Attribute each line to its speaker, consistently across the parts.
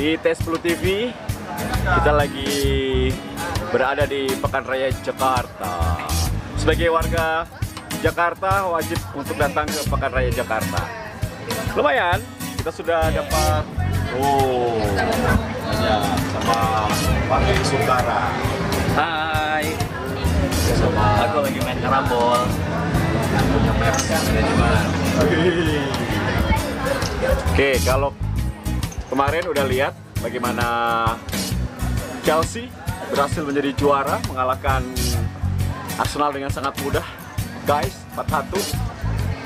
Speaker 1: di T10 TV kita lagi berada di Pekan Raya Jakarta. Sebagai warga Jakarta wajib untuk datang ke Pekan Raya Jakarta. Lumayan, kita sudah dapat oh ya sama Partai Sukara.
Speaker 2: Hai,
Speaker 1: Sama
Speaker 2: aku lagi main karambol.
Speaker 1: Oke, kalau kemarin udah lihat bagaimana Chelsea berhasil menjadi juara mengalahkan Arsenal dengan sangat mudah, guys, 4-1.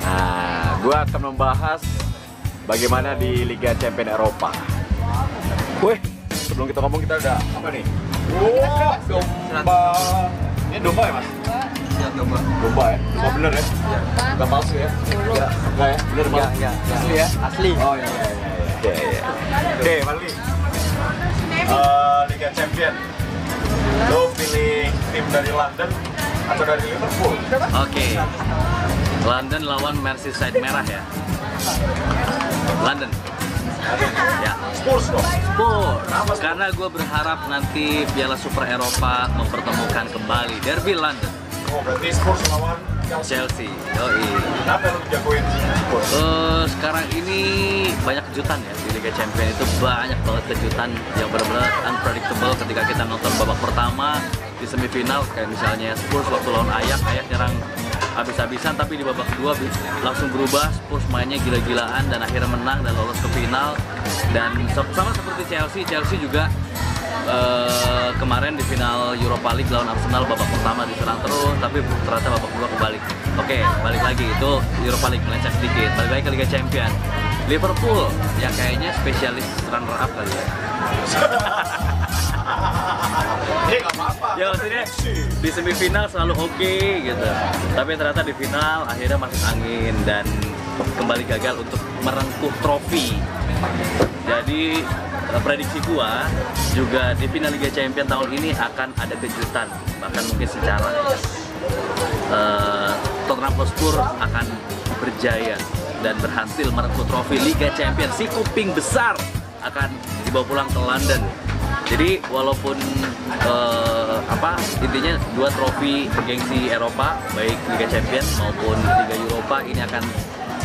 Speaker 1: Nah, gua akan membahas bagaimana di Liga Champions Eropa. Wih, sebelum kita ngomong kita ada apa nih? Wah, domba. Ini domba ya, Mas?
Speaker 2: Ya, coba.
Speaker 1: Domba ya? Domba bener ya? Enggak palsu ya? Enggak, enggak ya? Bener Mas?
Speaker 2: ya, ya.
Speaker 1: Asli ya?
Speaker 2: Asli.
Speaker 1: Oh iya iya iya. Iya. Oke, Mali. Eh, Liga Champion. Lo pilih tim dari London atau dari Liverpool?
Speaker 2: Oke. London lawan Merseyside merah ya. London. Ya.
Speaker 1: Spurs dong.
Speaker 2: Spurs. Karena gue berharap nanti Piala Super Eropa mempertemukan kembali Derby London,
Speaker 1: Oh, berarti Spurs lawan Chelsea.
Speaker 2: Yoi.
Speaker 1: Kenapa lo jagoin Spurs?
Speaker 2: Eh, sekarang ini banyak kejutan ya di Liga Champions itu banyak banget kejutan yang benar-benar unpredictable ketika kita nonton babak pertama di semifinal kayak misalnya Spurs waktu lawan Ajax Ajax nyerang habis-habisan tapi di babak kedua langsung berubah Spurs mainnya gila-gilaan dan akhirnya menang dan lolos ke final dan sama seperti Chelsea Chelsea juga eh, kemarin di final Europa League lawan Arsenal babak pertama diserang terus tapi ternyata babak kedua kebalik. Oke balik lagi itu Europa League melenceng sedikit. Balik lagi ke Liga Champion. Liverpool yang kayaknya spesialis runner up kali ya.
Speaker 1: Eh, apa-apa.
Speaker 2: ya maksudnya di semifinal selalu oke gitu. Tapi ternyata di final akhirnya masuk angin dan kembali gagal untuk merengkuh trofi. Jadi prediksi gua juga di final Liga Champions tahun ini akan ada kejutan bahkan mungkin secara eh, Tottenham Hotspur akan berjaya dan berhasil merengkuh trofi Liga Champions si kuping besar akan dibawa pulang ke London jadi walaupun eh, apa intinya dua trofi bergengsi Eropa baik Liga Champions maupun Liga Eropa ini akan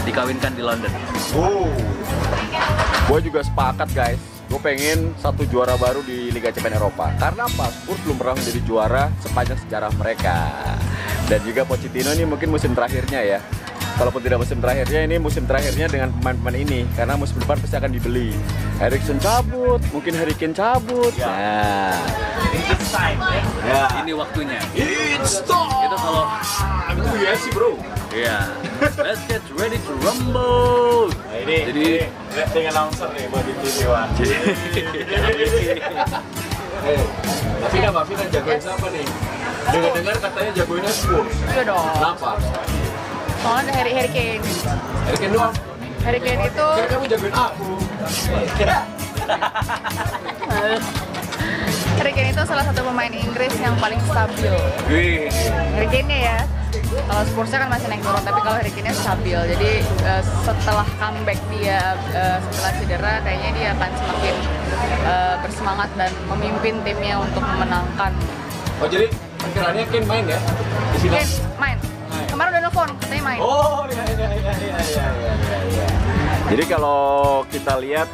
Speaker 2: dikawinkan di London.
Speaker 1: Oh. Gue juga sepakat guys. Gue pengen satu juara baru di Liga Champions Eropa. Karena apa? Spurs belum pernah menjadi juara sepanjang sejarah mereka. Dan juga Pochettino ini mungkin musim terakhirnya ya. Kalaupun tidak musim terakhirnya, ini musim terakhirnya dengan pemain-pemain ini. Karena musim depan pasti akan dibeli. Erikson cabut, mungkin Harry Kane cabut. Nah, ya.
Speaker 2: Ini waktunya.
Speaker 1: It's time.
Speaker 2: Itu kalau
Speaker 1: ya sih bro.
Speaker 2: Iya. Let's get ready to rumble.
Speaker 1: Nah, ini,
Speaker 2: Jadi
Speaker 1: rating announcer nih buat di TV One. Eh, tapi nggak Mbak Vina jagoin siapa nih? Dengar-dengar katanya jagoinnya Spurs.
Speaker 3: Iya dong.
Speaker 1: Kenapa?
Speaker 3: Soalnya ada Harry, Harry Kane.
Speaker 1: Harry Kane doang.
Speaker 3: Harry Kane itu
Speaker 1: Kira kamu jagoin aku.
Speaker 3: Harry Kane itu salah satu pemain Inggris yang paling stabil.
Speaker 2: Wih.
Speaker 3: Harry Kane ya. Kalau Spursnya kan masih naik turun, tapi kalau Harry Kane stabil. Jadi eh, setelah comeback dia eh, setelah cedera, kayaknya dia akan semakin eh, bersemangat dan memimpin timnya untuk memenangkan.
Speaker 1: Oh jadi perkiraannya Kane main ya di sini?
Speaker 3: Kane main. Kemarin udah nelfon, katanya main.
Speaker 1: Oh iya iya iya iya iya iya iya. iya. Jadi kalau kita lihat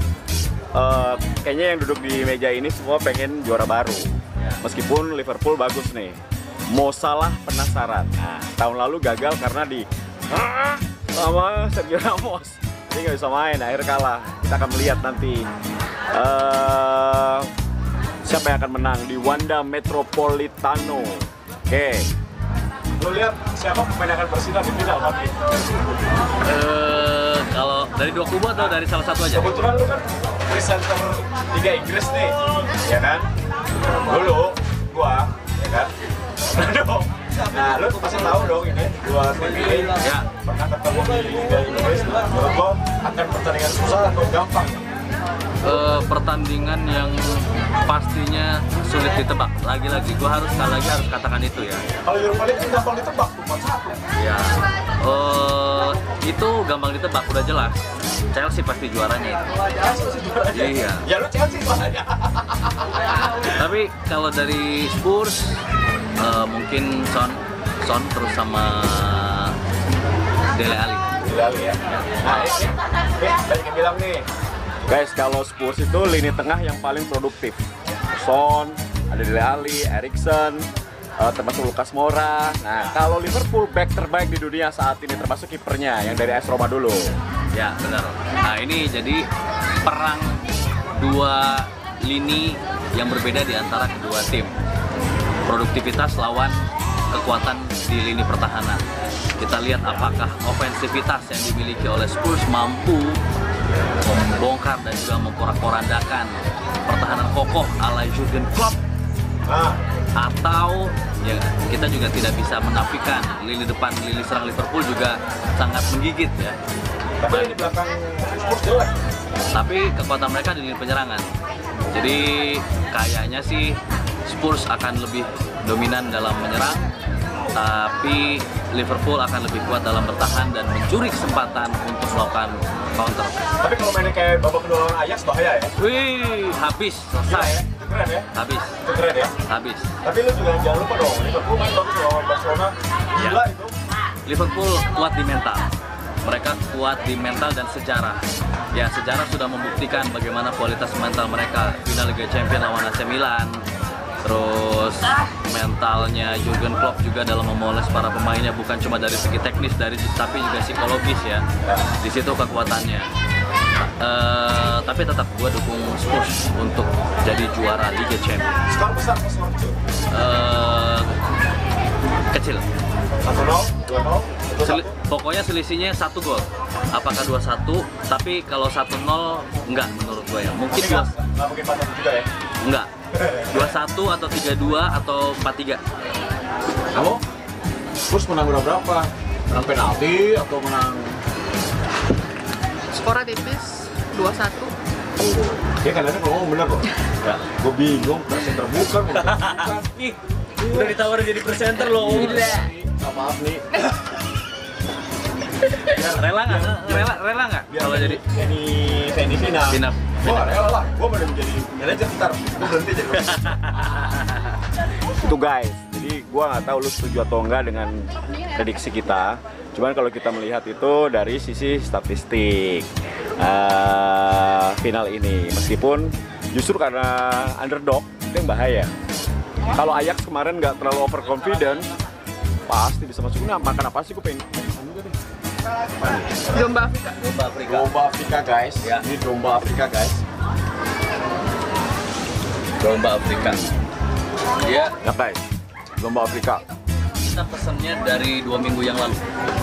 Speaker 1: eh, kayaknya yang duduk di meja ini semua pengen juara baru. Meskipun Liverpool bagus nih. Mo Salah penasaran. Nah, tahun lalu gagal karena di Ah! sama Sergio Ramos. Jadi nggak bisa main, akhir kalah. Kita akan melihat nanti eh, siapa yang akan menang di Wanda Metropolitano. Oke. Lu lihat siapa pemain yang akan bersinar di final nanti?
Speaker 2: Eh, kalau dari dua kubu atau dari salah satu aja?
Speaker 1: Kebetulan lu kan presenter Liga Inggris nih, ya kan? Dua ini
Speaker 2: Ya.
Speaker 1: pernah ketemu di Liga Inggris. Menurut akan pertandingan susah atau gampang?
Speaker 2: Eh, pertandingan yang pastinya sulit ditebak. Lagi-lagi, gue harus sekali lagi harus katakan itu ya.
Speaker 1: Kalau Europa League kan gampang ditebak tuh 4-1.
Speaker 2: Ya, eh, itu gampang ditebak udah jelas. Chelsea pasti juaranya itu. Iya.
Speaker 1: Ya lu Chelsea Pak.
Speaker 2: Tapi kalau dari Spurs eh, mungkin Son, Son terus sama Dele Alli.
Speaker 1: Bilal ya. Nah, ini, ini bilang nih. Guys, kalau Spurs itu lini tengah yang paling produktif. Son, ada Dele Alli, Erikson, eh, termasuk Lucas Moura. Nah, kalau Liverpool back terbaik di dunia saat ini termasuk kipernya yang dari AS Roma dulu.
Speaker 2: Ya benar. Nah ini jadi perang dua lini yang berbeda di antara kedua tim. Produktivitas lawan kekuatan di lini pertahanan. Kita lihat apakah ofensivitas yang dimiliki oleh Spurs mampu membongkar dan juga memporak-porandakan pertahanan kokoh ala Jurgen Klopp atau ya kita juga tidak bisa menafikan lini depan lini serang Liverpool juga sangat menggigit ya.
Speaker 1: tapi di belakang Spurs jelek.
Speaker 2: tapi kekuatan mereka di lini penyerangan. Jadi kayaknya sih Spurs akan lebih dominan dalam menyerang, tapi Liverpool akan lebih kuat dalam bertahan dan mencuri kesempatan untuk melakukan counter.
Speaker 1: Tapi kalau mainnya kayak babak kedua lawan Ajax bahaya ya.
Speaker 2: Wih, habis
Speaker 1: Gila ya.
Speaker 2: selesai,
Speaker 1: keren ya.
Speaker 2: habis,
Speaker 1: Itu keren ya.
Speaker 2: habis.
Speaker 1: Tapi lu juga jangan lupa dong, Liverpool main bagus lawan Barcelona. Gila
Speaker 2: Ya.
Speaker 1: itu.
Speaker 2: Liverpool kuat di mental. Mereka kuat di mental dan sejarah. Ya, sejarah sudah membuktikan bagaimana kualitas mental mereka final Liga Champions lawan AC Milan. Terus mentalnya Jurgen Klopp juga dalam memoles para pemainnya bukan cuma dari segi teknis dari tapi juga psikologis ya. Di situ kekuatannya. Eh, tapi tetap gue dukung Spurs untuk jadi juara Liga Champions.
Speaker 1: Skor besar, apa skor kecil.
Speaker 2: Kecil.
Speaker 1: 1-0, 2-0,
Speaker 2: Seli- pokoknya selisihnya satu gol. Apakah 2-1? Tapi kalau 1-0 enggak menurut gue ya. Mungkin dua,
Speaker 1: nggak nggak mungkin 4 juga ya.
Speaker 2: enggak. 2-1 atau 3-2 atau 4-3.
Speaker 1: Kamu? Spurs menang berapa berapa? Menang penalti atau menang?
Speaker 3: Skornya tipis 2-1.
Speaker 1: Ya kadang ngomong bener loh. Ya, gue bingung. Presenter bukan, bukan.
Speaker 2: Nih, udah ditawarin jadi presenter loh.
Speaker 3: Gila.
Speaker 1: Gak maaf nih.
Speaker 2: Rela nggak? Rela, rela nggak?
Speaker 1: Biar
Speaker 2: Kalau jadi
Speaker 1: ini semi final. Gue rela lah. Gue menjadi manajer ntar. Berhenti jadi. Itu guys. Jadi gue nggak tahu lu setuju atau enggak dengan prediksi kita. Cuman kalau kita melihat itu dari sisi statistik eh, final ini, meskipun justru karena underdog itu yang bahaya. Kalau Ajax kemarin nggak terlalu overconfident, pasti bisa masuk. Nah, makan apa sih gue pengen?
Speaker 3: Domba Afrika.
Speaker 2: Domba Afrika.
Speaker 1: Domba Afrika guys.
Speaker 2: Ya.
Speaker 1: Ini domba Afrika guys.
Speaker 2: Domba Afrika. Dia
Speaker 1: Ya guys. Domba Afrika.
Speaker 2: kita pesennya dari dua minggu yang lalu.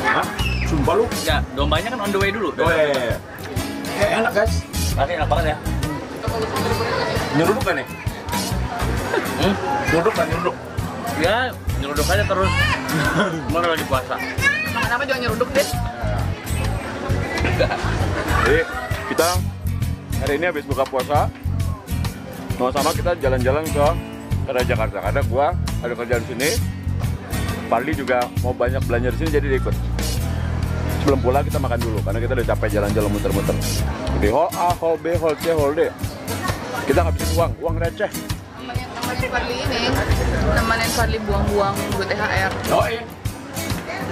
Speaker 1: Hah? Sumpah lu?
Speaker 2: Ya, dombanya kan on the way dulu.
Speaker 1: Oh iya, iya. Eh, enak guys.
Speaker 2: Tapi enak banget ya.
Speaker 1: Nyeruduk kan nih?
Speaker 2: Hmm?
Speaker 1: Nyeruduk kan nyeruduk.
Speaker 2: Ya, nyeruduk aja terus. Mana lagi puasa.
Speaker 3: Kenapa juga nyeruduk deh?
Speaker 1: Jadi kita hari ini habis buka puasa sama-sama kita jalan-jalan ke Kota Jakarta. Karena gua ada kerjaan di sini. Parli juga mau banyak belanja di sini jadi dia ikut. Sebelum pulang kita makan dulu karena kita udah capek jalan-jalan muter-muter. Jadi hall A, hall B, hall C, hall D. Kita ngabisin uang, uang receh.
Speaker 3: Nemenin Fadli ini, nemenin Fadli buang-buang duit THR.
Speaker 1: Oh iya.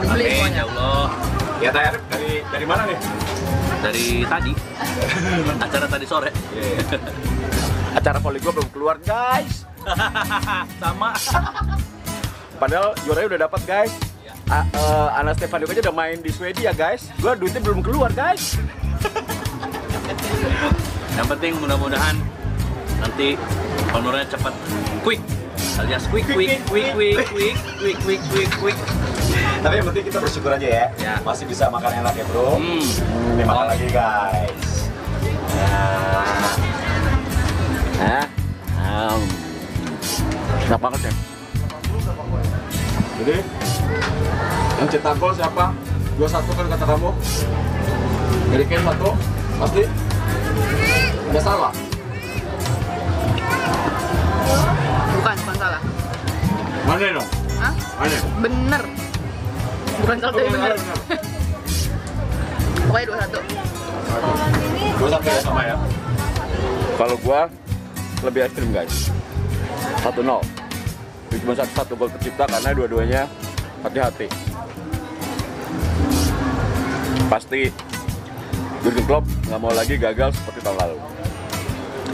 Speaker 3: Beli semuanya.
Speaker 2: ya Allah.
Speaker 1: Ya THR dari dari mana nih?
Speaker 2: Dari tadi. Acara tadi sore.
Speaker 1: Acara voli gua belum keluar guys.
Speaker 2: Sama.
Speaker 1: Padahal juaranya udah dapat guys. A- eh, Ana Stefano aja udah main di Swedia guys. Gua duitnya belum keluar guys.
Speaker 2: Yang penting mudah-mudahan nanti honornya cepat quick alias quick quick quick quick quick quick quick quick quick
Speaker 1: Tapi yang penting kita bersyukur aja ya.
Speaker 2: Ya.
Speaker 1: Masih bisa makan enak ya bro.
Speaker 2: hmm.
Speaker 1: Ini makan lagi guys. Nah. Nah. Um. Enak banget ya. Jadi yang cetak gol siapa? Dua satu kan kata kamu. Dari Ken satu, pasti nggak salah.
Speaker 3: Bukan, bukan salah.
Speaker 1: Mana dong?
Speaker 3: Hah?
Speaker 1: Mana?
Speaker 3: Bener. Bukan salah tapi bener. Pokoknya 21.
Speaker 1: Gue satu ya sama ya. Kalau gua lebih ekstrim guys. 1-0. Cuma satu, satu gol tercipta karena dua-duanya hati-hati. Pasti Jurgen Klopp nggak mau lagi gagal seperti tahun lalu.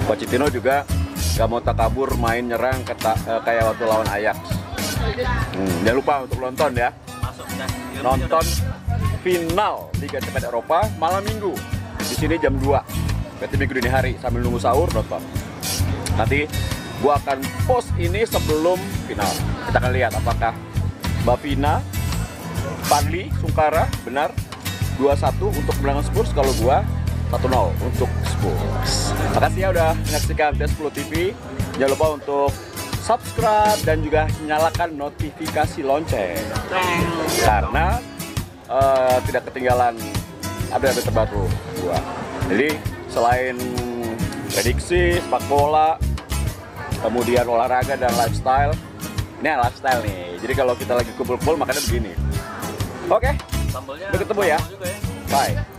Speaker 1: Pochettino juga nggak mau takabur main nyerang keta- eh, kayak waktu lawan Ajax. Hmm, jangan lupa untuk nonton ya. Nonton final Liga Cepat Eropa malam minggu. Di sini jam 2 berarti minggu dini hari sambil nunggu sahur nonton. Nanti gua akan post ini sebelum final. Kita akan lihat apakah Mbak Vina Fadli Sungkara benar? 2-1 untuk kemenangan Spurs kalau gua 1-0 untuk Spurs. Makasih ya udah menyaksikan T10 TV jangan lupa untuk subscribe dan juga nyalakan notifikasi lonceng karena eh, tidak ketinggalan update terbaru gua. Jadi selain prediksi sepak bola, kemudian olahraga dan lifestyle, ini lifestyle nih. Jadi kalau kita lagi kumpul-kumpul makanya begini. Oke,
Speaker 2: Sambalnya
Speaker 1: Udah ketemu ya?
Speaker 2: juga ya.
Speaker 1: bye.